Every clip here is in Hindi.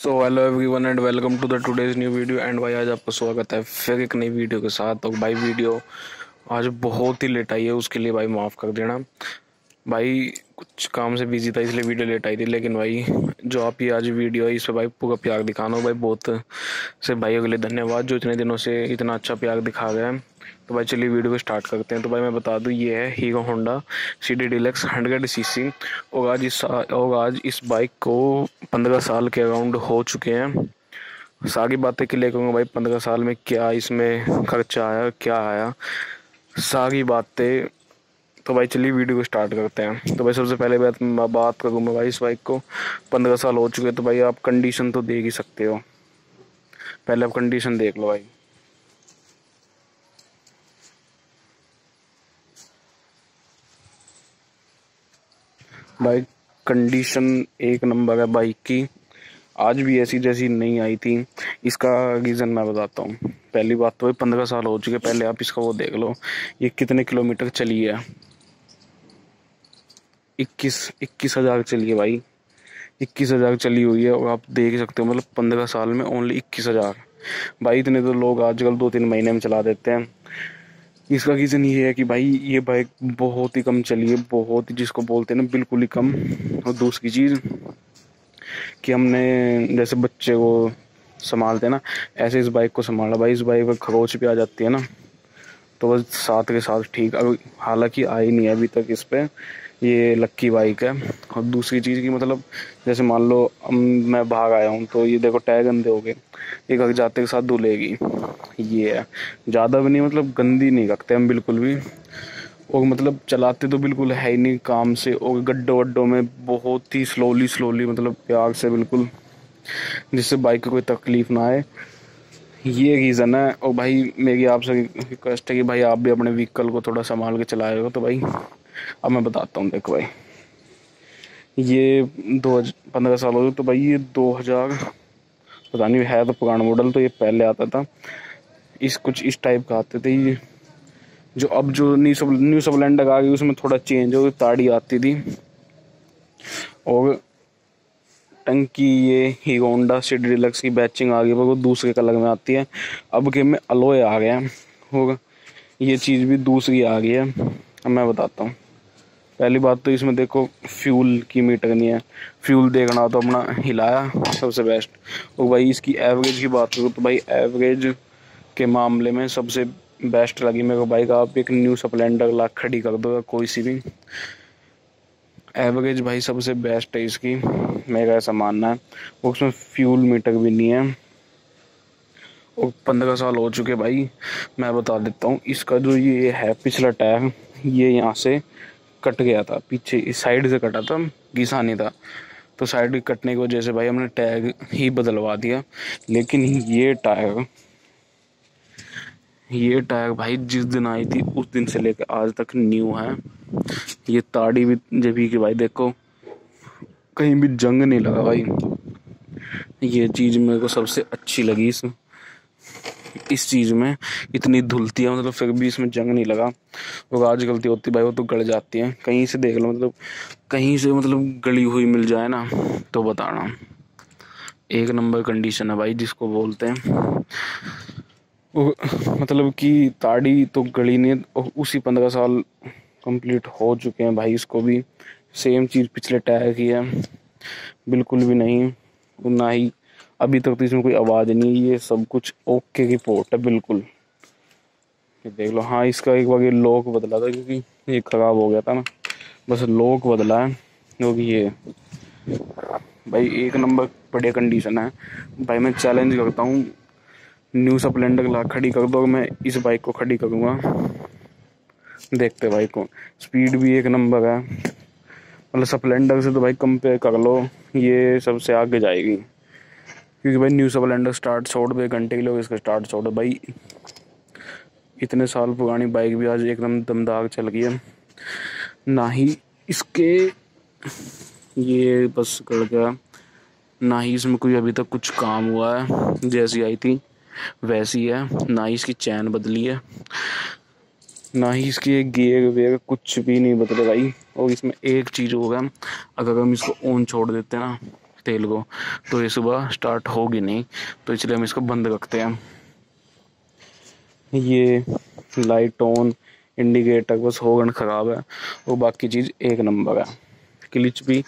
So hello everyone and welcome to the today's new video and भाई, आज आपका स्वागत है फिर एक नई वीडियो के साथ। तो भाई वीडियो आज बहुत ही लेट आई है, उसके लिए भाई माफ़ कर देना। भाई, कुछ काम से बिज़ी था, इसलिए वीडियो लेट आई थी, लेकिन भाई, जो आप ये आज वीडियो है, इस पर भाई पूरा प्यार दिखाना। हो भाई, बहुत से भाइयों के लिए धन्यवाद, जो इतने दिनों से इतना अच्छा प्यार दिखा गया है। तो भाई चलिए वीडियो को स्टार्ट करते हैं। तो भाई मैं बता दूँ, ये है Hero Honda C D Deluxe hundred C C और आज इस और आज इस बाइक को पंद्रह साल के अराउंड हो चुके हैं। सारी बातें क्लियर करूँगा भाई, पंद्रह साल में क्या इसमें खर्चा आया, क्या आया, सारी बातें। तो भाई चलिए वीडियो को स्टार्ट करते हैं। तो भाई सबसे पहले बात बात करूँ मैं भाई इस बाइक को। पंद्रह साल हो चुके तो भाई आप कंडीशन तो देख ही सकते हो। पहले आप कंडीशन देख लो भाई। भाई कंडीशन एक नंबर है बाइक की। आज भी ऐसी जैसी नहीं आई थी। इसका रीज़न मैं बताता हूँ। पहली बात तो पंद्रह साल हो चुके पहले आप इसका वो देख लो। ये कितने किलोमीटर चली है? इक्कीस इक्कीस हज़ार चली है भाई। इक्कीस हज़ार चली हुई है और आप देख सकते हो मतलब पंद्रह साल में ओनली इक्कीस हज़ार। भाई इतने तो लोग आजकल दो तीन महीने में चला देते हैं। इसका रीज़न ये है कि भाई, ये बाइक बहुत ही कम चली है, बहुत ही जिसको बोलते हैं ना, बिल्कुल ही कम। और दूसरी चीज़ कि हमने जैसे बच्चे को संभालते हैं ना, ऐसे इस बाइक को संभाला। भाई, इस बाइक पर खरोच भी आ जाती है ना तो बस साथ के साथ ठीक। अभी हालाँकि आई नहीं है अभी तक इस पर ये लक्की बाइक है। और दूसरी चीज़ की मतलब जैसे मान लो मैं भाग आया हूँ तो ये देखो टैग गंदे हो गए। एक जाते के साथ धुलेगी। ये है। ज़्यादा भी नहीं मतलब गंदी नहीं रखते हम बिल्कुल भी। और मतलब चलाते तो बिल्कुल है ही नहीं काम से। और गड्ढों वड्ढों में बहुत ही स्लोली स्लोली मतलब प्यार से बिल्कुल, जिससे बाइक को कोई तकलीफ़ ना आए। ये रीज़न है। और भाई, मेरी आपसे रिक्वेस्ट है कि भाई आप भी अपने व्हीकल को थोड़ा संभाल के चलाएगा तो भाई। अब मैं बताता हूँ, देखो भाई। ये दो पंद्रह साल हो गए तो भाई ये दो हज़ार, पता नहीं, है तो पुराना मॉडल तो ये पहले आता था। इस, कुछ इस टाइप का आते थे ये। जो अब जो न्यू सब न्यू सबलेंडर आ गई, उसमें थोड़ा चेंज हो ताड़ी आती थी। और टंकी, ये हीरो होंडा सिटी डिलक्स की बैचिंग आ गई, वो दूसरे कलर में आती है। अब के में अलोए आ गया, और ये चीज़ भी दूसरी आ गई है। अब मैं बताता हूँ। पहली बात तो इसमें देखो फ्यूल की मीटर नहीं है। फ्यूल देखना तो अपना हिलाया सबसे बेस्ट और भाई इसकी एवरेज की बात करूँ तो भाई एवरेज के मामले में सबसे बेस्ट लगी मेरे को बाइक आप एक न्यू स्प्लेंडर ला खड़ी कर दो, कोई सी भी। एवरेज भाई सबसे बेस्ट है इसकी, मेरा ऐसा मानना है। उसमें फ्यूल मीटर भी नहीं है। और पंद्रह साल हो चुके भाई, मैं बता देता हूँ, इसका जो ये है, पिछला टायर ये यहाँ से कट गया था, पीछे इस साइड से कटा था, घिसा नहीं था। तो साइड कटने की वजह से भाई हमने टैग ही बदलवा दिया। लेकिन ये टायर ये टायर भाई जिस दिन आई थी, उस दिन से लेकर आज तक न्यू है। ये ताड़ी भी जब की भाई देखो, कहीं भी जंग नहीं लगा भाई। ये चीज़ मेरे को सबसे अच्छी लगी इस इस चीज़ में इतनी धुलती है मतलब फिर भी इसमें जंग नहीं लगा। और आज गलती होती भाई, वो तो गड़ जाती है। कहीं से देख लो मतलब कहीं से मतलब गली हुई मिल जाए ना तो बताना। एक नंबर कंडीशन है भाई, जिसको बोलते हैं। मतलब कि ताड़ी तो गली नहीं उसी पंद्रह साल कंप्लीट हो चुके हैं भाई, इसको भी। सेम चीज़ पिछले टायर की है। बिल्कुल भी नहीं ना ही अभी तक तो इसमें कोई आवाज़ नहीं है ये सब कुछ ओके की पोर्ट है, बिल्कुल। ये देख लो हाँ इसका एक बार ये लॉक बदला था क्योंकि ये ख़राब हो गया था ना। बस लॉक बदला है क्योंकि ये। भाई, एक नंबर बढ़िया कंडीशन है। भाई, मैं चैलेंज करता हूँ। न्यू स्प्लेंडर खड़ी कर दो, मैं इस बाइक को खड़ी करूँगा। देखते भाई को। स्पीड भी एक नंबर है। मतलब स्प्लेंडर से तो भाई कंपेयर कर लो, ये सबसे आगे जाएगी। क्योंकि भाई न्यू स्प्लेंडर स्टार्ट छोड़ दो घंटे के लोग इसका स्टार्ट छोड़ दो भाई, इतने साल पुरानी बाइक भी आज एकदम दमदार चल गई है। ना ही इसके, ये बस कर गया। ना ही इसमें कोई अभी तक कुछ काम हुआ है, जैसी आई थी, वैसी है। ना ही इसकी चैन बदली है। ना ही इसकी गेयर वेयर कुछ भी नहीं बदले भाई। और इसमें एक चीज़ होगा अगर हम इसको ऑन छोड़ देते हैं ना तेल को। तो ये सुबह स्टार्ट होगी नहीं तो इसलिए हम इसको बंद रखते हैं। ये लाइट ऑन इंडिकेटर बस हॉर्न ख़राब है। और बाकी चीज़ एक नंबर है। क्लिच भी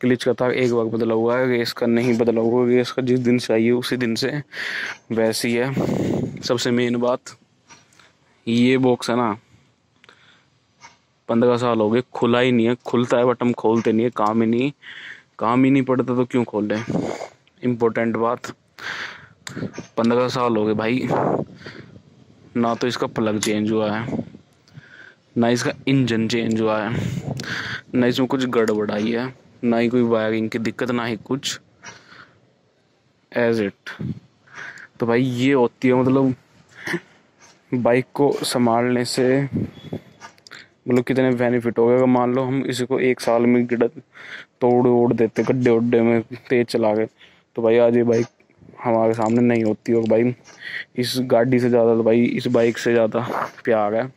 क्लिच का तार एक बार बदला हुआ है। रेस का नहीं बदला हुआ रेस का जिस दिन से है, उसी दिन से वैसी है। सबसे मेन बात, ये बॉक्स है ना। पंद्रह साल हो गए, खुला ही नहीं है। खुलता है बट हम खोलते नहीं है, काम ही नहीं। काम ही नहीं पड़ता तो क्यों खोल रहे इम्पोर्टेंट बात। पंद्रह साल हो गए भाई। ना तो इसका प्लग चेंज हुआ है। ना इसका इंजन चेंज हुआ है। ना इसमें कुछ गड़बड़ आई है। ना ही कोई वायरिंग की दिक्कत, ना ही कुछ। एज इट तो भाई ये होती है मतलब बाइक को संभालने से मतलब कितने बेनिफिट हो गए मान लो हम इसी को एक साल में तोड़ ओड़ देते, गड्ढे उड्ढे में तेज चला गए। तो भाई आज ये बाइक हमारे सामने नहीं होती और भाई इस गाड़ी से ज़्यादा तो भाई इस बाइक से ज़्यादा प्यार है।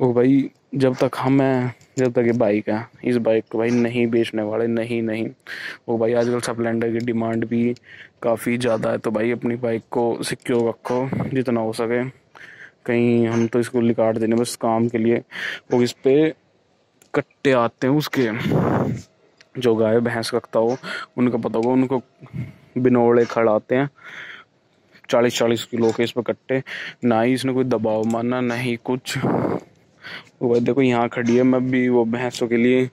और भाई जब तक हम हैं, जब तक ये बाइक है, इस बाइक को भाई नहीं बेचने वाले, नहीं नहीं। वो भाई आजकल स्प्लेंडर की डिमांड भी काफ़ी ज़्यादा है तो भाई अपनी बाइक को सिक्योर रखो, जितना हो सके। कहीं हम तो इसको लिकाट देने, बस काम के लिए। और इस पर कट्टे आते हैं उसके। जो गाय, भैंस रखता हो, उनको पता होगा, उनको बिनोड़े खड़ाते हैं। चालीस चालीस किलो के इस पर कट्टे। ना ही इसने कोई दबाव माना ना ही कुछ। वो देखो यहाँ खड़ी है, मैं भी वो भैंसों के लिए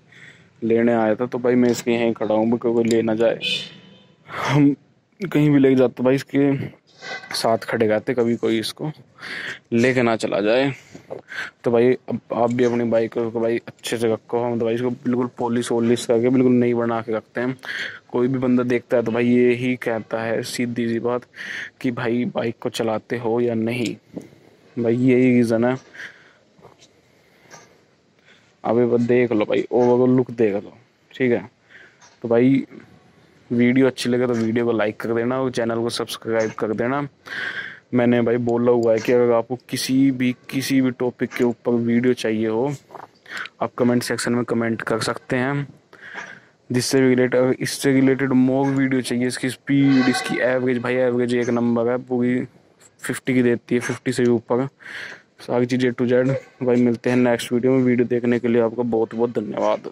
लेने आया था तो भाई मैं इसके यहीं खड़ा हूँ, कोई ले ना जाए। हम कहीं भी ले जाते भाई, इसके साथ खड़े रहते कभी कोई इसको लेके ना चला जाए। तो भाई, अब आप भी अपनी बाइक को भाई अच्छे से रखो। हम तो भाई इसको बिल्कुल पॉलिश वॉलिश करके बिल्कुल नई बना के रखते हैं। कोई भी बंदा देखता है तो भाई ये ही कहता है, सीधी सी बात कि भाई बाइक को चलाते हो या नहीं। भाई यही रीज़न है। अभी देख लो भाई ओवर लुक देख लो, ठीक है? तो भाई वीडियो अच्छी लगे तो वीडियो को लाइक कर देना और चैनल को सब्सक्राइब कर देना। मैंने भाई बोला हुआ है कि अगर आपको किसी भी किसी भी टॉपिक के ऊपर वीडियो चाहिए हो, आप कमेंट सेक्शन में कमेंट कर सकते हैं। जिससे रिलेटेड इससे रिलेटेड मोर वीडियो चाहिए, इसकी स्पीड इसकी एवरेज भाई एवरेज एक नंबर है, पूरी फिफ्टी की देती है फिफ्टी से भी ऊपर। सारी चीज़ टू जेड भाई मिलते हैं नेक्स्ट वीडियो में। वीडियो देखने के लिए आपका बहुत बहुत धन्यवाद।